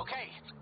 Okay.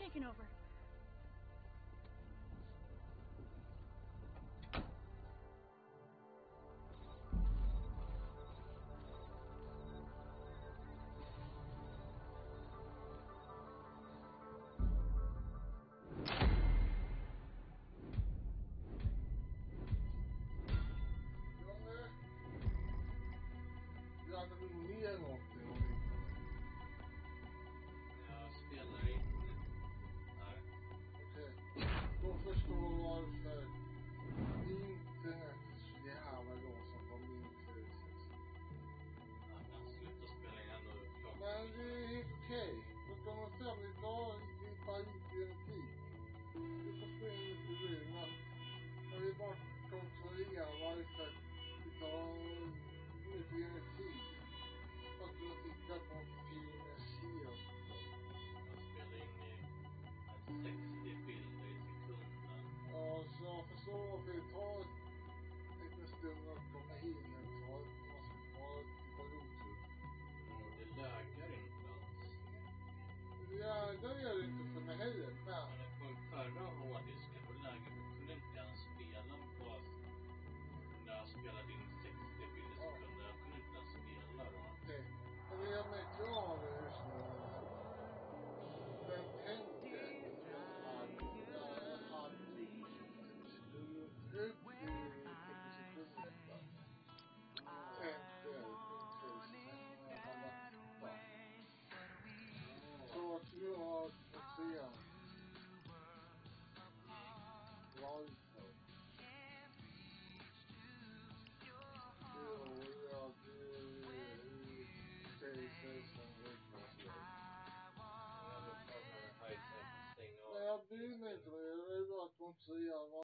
I'm taking over. 只有我